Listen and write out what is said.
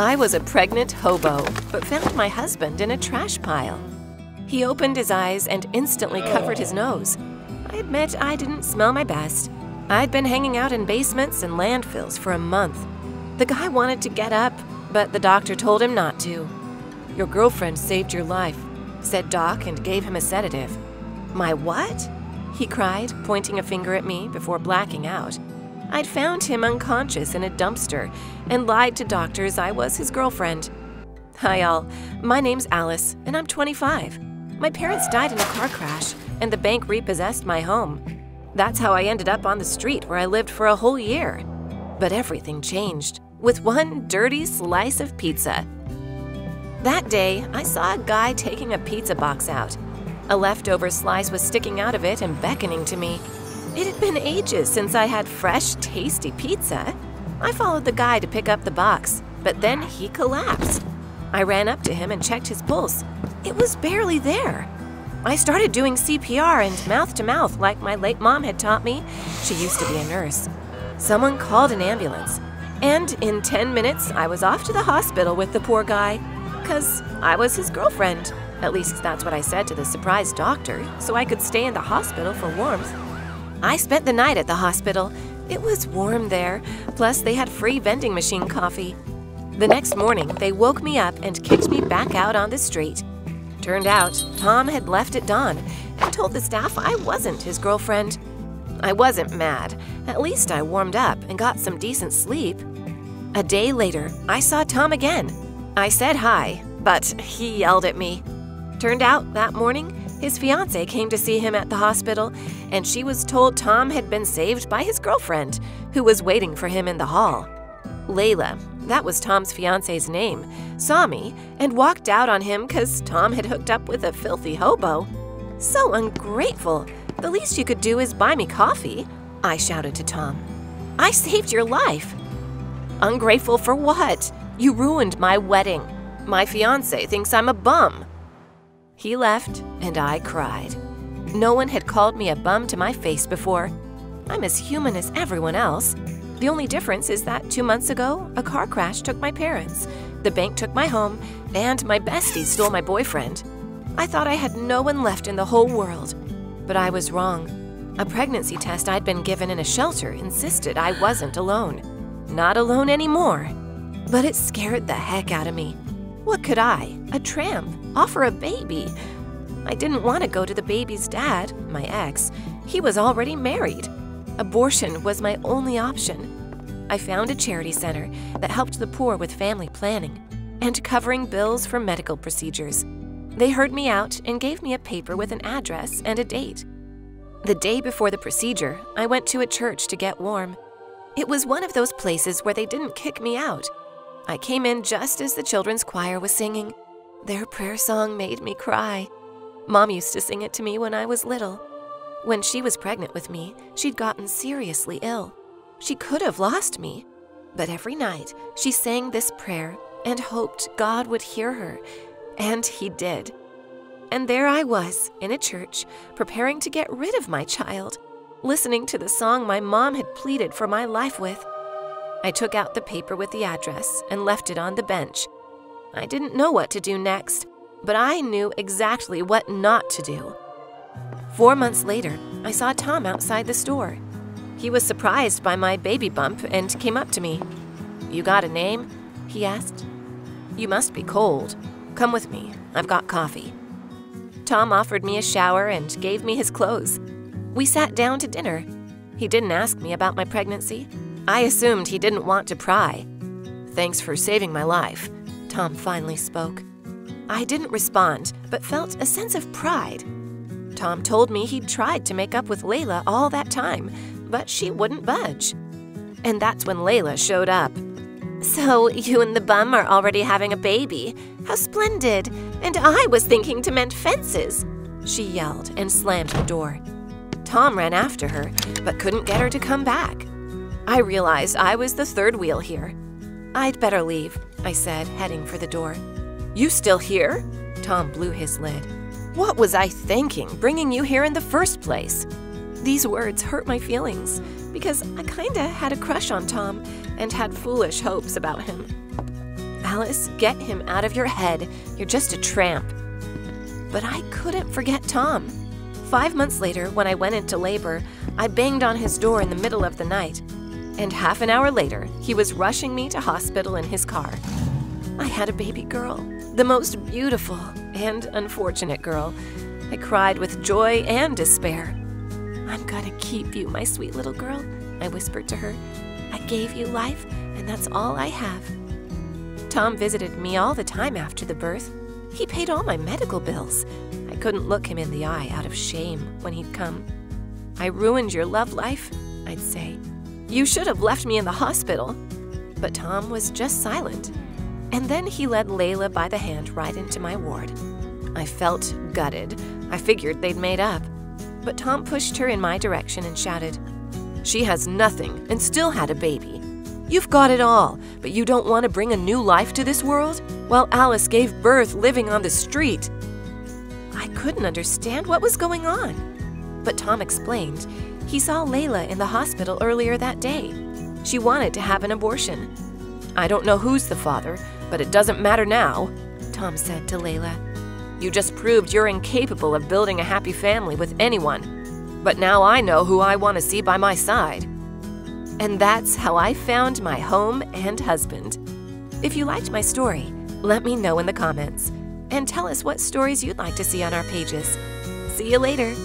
I was a pregnant hobo, but found my husband in a trash pile. He opened his eyes and instantly covered his nose. I admit I didn't smell my best. I'd been hanging out in basements and landfills for a month. The guy wanted to get up, but the doctor told him not to. Your girlfriend saved your life, said Doc and gave him a sedative. My what? He cried, pointing a finger at me before blacking out. I'd found him unconscious in a dumpster and lied to doctors I was his girlfriend. Hi, all. My name's Alice, and I'm 25. My parents died in a car crash, and the bank repossessed my home. That's how I ended up on the street where I lived for a whole year. But everything changed with one dirty slice of pizza. That day, I saw a guy taking a pizza box out. A leftover slice was sticking out of it and beckoning to me. It had been ages since I had fresh, tasty pizza. I followed the guy to pick up the box, but then he collapsed. I ran up to him and checked his pulse. It was barely there. I started doing CPR and mouth to mouth like my late mom had taught me. She used to be a nurse. Someone called an ambulance. And in 10 minutes, I was off to the hospital with the poor guy. Because I was his girlfriend. At least that's what I said to the surprised doctor, so I could stay in the hospital for warmth. I spent the night at the hospital. It was warm there, plus, they had free vending machine coffee. The next morning, they woke me up and kicked me back out on the street. Turned out, Tom had left at dawn and told the staff I wasn't his girlfriend. I wasn't mad. At least I warmed up and got some decent sleep. A day later, I saw Tom again. I said hi, but he yelled at me. Turned out that morning, his fiancee came to see him at the hospital, and she was told Tom had been saved by his girlfriend, who was waiting for him in the hall. Layla, that was Tom's fiance's name, saw me and walked out on him because Tom had hooked up with a filthy hobo. So ungrateful. The least you could do is buy me coffee, I shouted to Tom. I saved your life. Ungrateful for what? You ruined my wedding. My fiance thinks I'm a bum. He left, and I cried. No one had called me a bum to my face before. I'm as human as everyone else. The only difference is that two months ago, a car crash took my parents, the bank took my home, and my bestie stole my boyfriend. I thought I had no one left in the whole world. But I was wrong. A pregnancy test I'd been given in a shelter insisted I wasn't alone. Not alone anymore. But it scared the heck out of me. What could I, a tramp, offer a baby? I didn't want to go to the baby's dad, my ex. He was already married. Abortion was my only option. I found a charity center that helped the poor with family planning and covering bills for medical procedures. They heard me out and gave me a paper with an address and a date. The day before the procedure, I went to a church to get warm. It was one of those places where they didn't kick me out. I came in just as the children's choir was singing. Their prayer song made me cry. Mom used to sing it to me when I was little. When she was pregnant with me, she'd gotten seriously ill. She could have lost me. But every night, she sang this prayer and hoped God would hear her. And He did. And there I was, in a church, preparing to get rid of my child, listening to the song my mom had pleaded for my life with. I took out the paper with the address and left it on the bench. I didn't know what to do next, but I knew exactly what not to do. Four months later, I saw Tom outside the store. He was surprised by my baby bump and came up to me. You got a name? He asked. You must be cold. Come with me. I've got coffee. Tom offered me a shower and gave me his clothes. We sat down to dinner. He didn't ask me about my pregnancy. I assumed he didn't want to pry. Thanks for saving my life, Tom finally spoke. I didn't respond, but felt a sense of pride. Tom told me he'd tried to make up with Layla all that time, but she wouldn't budge. And that's when Layla showed up. So, you and the bum are already having a baby. How splendid! And I was thinking to mend fences! She yelled and slammed the door. Tom ran after her, but couldn't get her to come back. I realized I was the third wheel here. I'd better leave, I said, heading for the door. You still here? Tom blew his lid. What was I thinking, bringing you here in the first place? These words hurt my feelings because I kinda had a crush on Tom and had foolish hopes about him. Alice, get him out of your head. You're just a tramp. But I couldn't forget Tom. Five months later, when I went into labor, I banged on his door in the middle of the night. And half an hour later, he was rushing me to hospital in his car. I had a baby girl, the most beautiful and unfortunate girl. I cried with joy and despair. I'm gonna keep you, my sweet little girl, I whispered to her. I gave you life, and that's all I have. Tom visited me all the time after the birth. He paid all my medical bills. I couldn't look him in the eye out of shame when he'd come. I ruined your love life, I'd say. You should have left me in the hospital. But Tom was just silent. And then he led Layla by the hand right into my ward. I felt gutted. I figured they'd made up. But Tom pushed her in my direction and shouted, She has nothing and still had a baby. You've got it all, but you don't want to bring a new life to this world? While Alice gave birth living on the street. I couldn't understand what was going on. But Tom explained. He saw Layla in the hospital earlier that day. She wanted to have an abortion. I don't know who's the father, but it doesn't matter now, Tom said to Layla. You just proved you're incapable of building a happy family with anyone. But now I know who I want to see by my side. And that's how I found my home and husband. If you liked my story, let me know in the comments and tell us what stories you'd like to see on our pages. See you later!